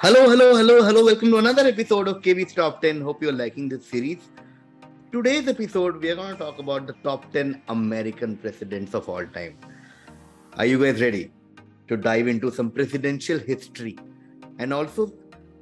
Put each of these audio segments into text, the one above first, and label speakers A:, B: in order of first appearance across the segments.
A: Hello, hello, hello, hello. Welcome to another episode of KV's Top 10. Hope you're liking this series. Today's episode, we are going to talk about the top 10 American presidents of all time. Are you guys ready to dive into some presidential history and also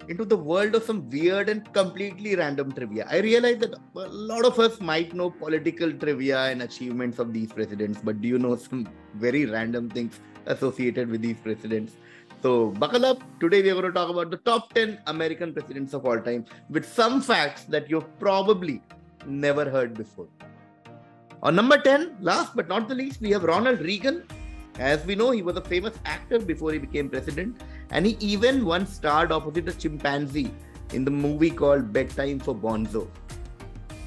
A: into the world of some weird and completely random trivia? I realize that a lot of us might know political trivia and achievements of these presidents, but do you know some very random things associated with these presidents? So, buckle up. Today, we are going to talk about the top 10 American presidents of all time with some facts that you've probably never heard before. On number 10, last but not the least, we have Ronald Reagan. As we know, he was a famous actor before he became president, and he even once starred opposite a chimpanzee in the movie called Bedtime for Bonzo.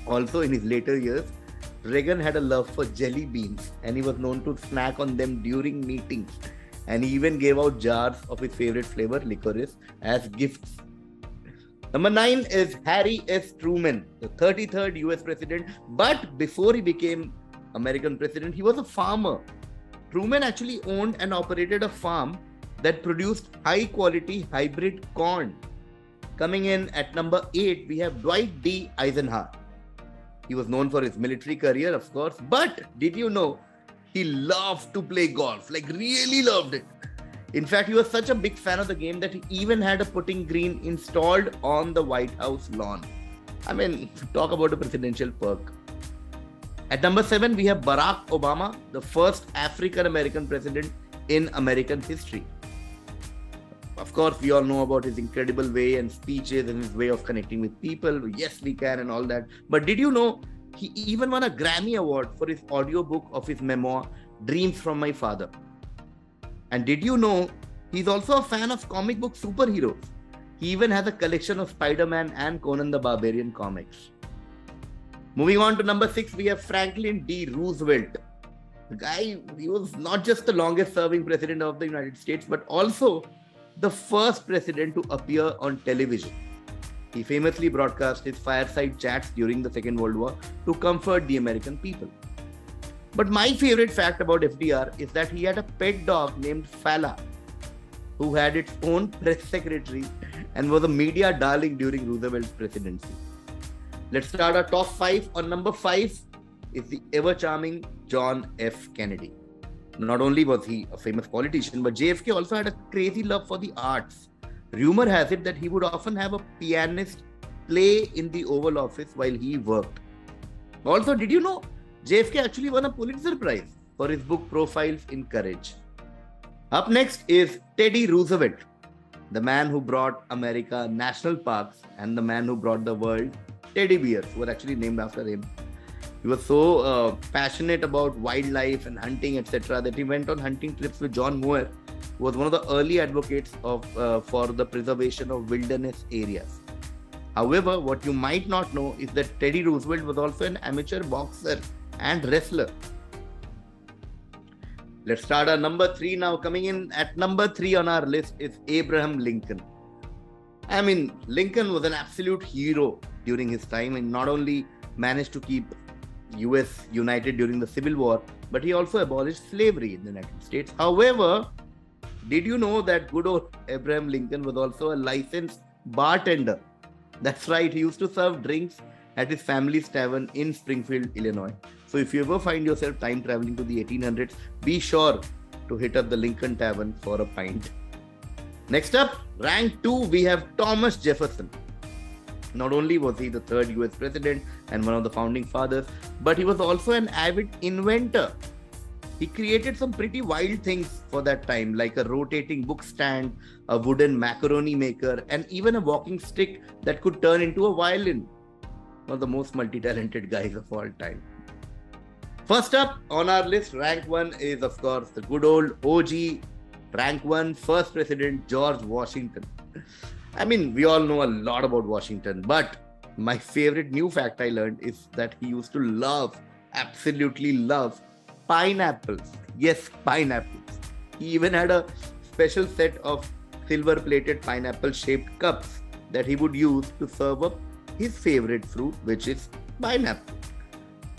A: Also, in his later years, Reagan had a love for jelly beans and he was known to snack on them during meetings and even gave out jars of his favorite flavor, licorice, as gifts. Number nine is Harry S. Truman, the 33rd US president. But before he became American president, he was a farmer. Truman actually owned and operated a farm that produced high quality hybrid corn. Coming in at number eight, we have Dwight D. Eisenhower. He was known for his military career, of course, but did you know he loved to play golf, like really loved it. In fact, he was such a big fan of the game that he even had a putting green installed on the White House lawn. I mean, talk about a presidential perk. At number seven, we have Barack Obama, the first African American president in American history. Of course, we all know about his incredible way and speeches and his way of connecting with people. Yes, we can, and all that. But did you know he even won a Grammy Award for his audiobook of his memoir, Dreams from My Father. And did you know he's also a fan of comic book superheroes? He even has a collection of Spider Man and Conan the Barbarian comics. Moving on to number six, we have Franklin D. Roosevelt. The guy, he was not just the longest serving president of the United States, but also the first president to appear on television. He famously broadcast his fireside chats during the Second World War to comfort the American people. But my favorite fact about FDR is that he had a pet dog named Fala, who had its own press secretary and was a media darling during Roosevelt's presidency. Let's start our top five. On number five is the ever charming John F. Kennedy. Not only was he a famous politician, but JFK also had a crazy love for the arts Rumor has it that he would often have a pianist play in the Oval Office while he worked. Also, did you know JFK actually won a Pulitzer Prize for his book Profiles in Courage? Up next is Teddy Roosevelt, the man who brought America national parks and the man who brought the world teddy bears, who were actually named after him. He was so uh, passionate about wildlife and hunting, etc., that he went on hunting trips with John Muir was one of the early advocates of uh, for the preservation of wilderness areas. However, what you might not know is that Teddy Roosevelt was also an amateur boxer and wrestler. Let's start our number three now. Coming in at number three on our list is Abraham Lincoln. I mean, Lincoln was an absolute hero during his time and not only managed to keep US united during the Civil War, but he also abolished slavery in the United States. However, did you know that good old Abraham Lincoln was also a licensed bartender? That's right, he used to serve drinks at his family's tavern in Springfield, Illinois. So if you ever find yourself time traveling to the 1800s, be sure to hit up the Lincoln Tavern for a pint. Next up, rank 2, we have Thomas Jefferson. Not only was he the third US president and one of the founding fathers, but he was also an avid inventor he created some pretty wild things for that time, like a rotating book stand, a wooden macaroni maker, and even a walking stick that could turn into a violin. One of the most multi talented guys of all time. First up on our list, rank one is, of course, the good old OG, rank one, first president, George Washington. I mean, we all know a lot about Washington, but my favorite new fact I learned is that he used to love, absolutely love, pineapples. Yes, pineapples. He even had a special set of silver plated pineapple shaped cups that he would use to serve up his favorite fruit, which is pineapple.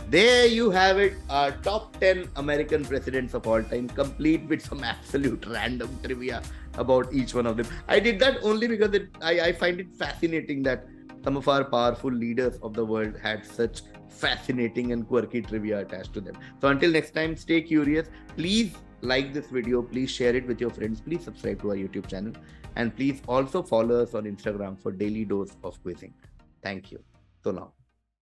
A: There you have it, our top 10 American presidents of all time, complete with some absolute random trivia about each one of them. I did that only because it, I, I find it fascinating that some of our powerful leaders of the world had such fascinating and quirky trivia attached to them. So until next time, stay curious. Please like this video. Please share it with your friends. Please subscribe to our YouTube channel. And please also follow us on Instagram for daily dose of quizzing. Thank you. So long.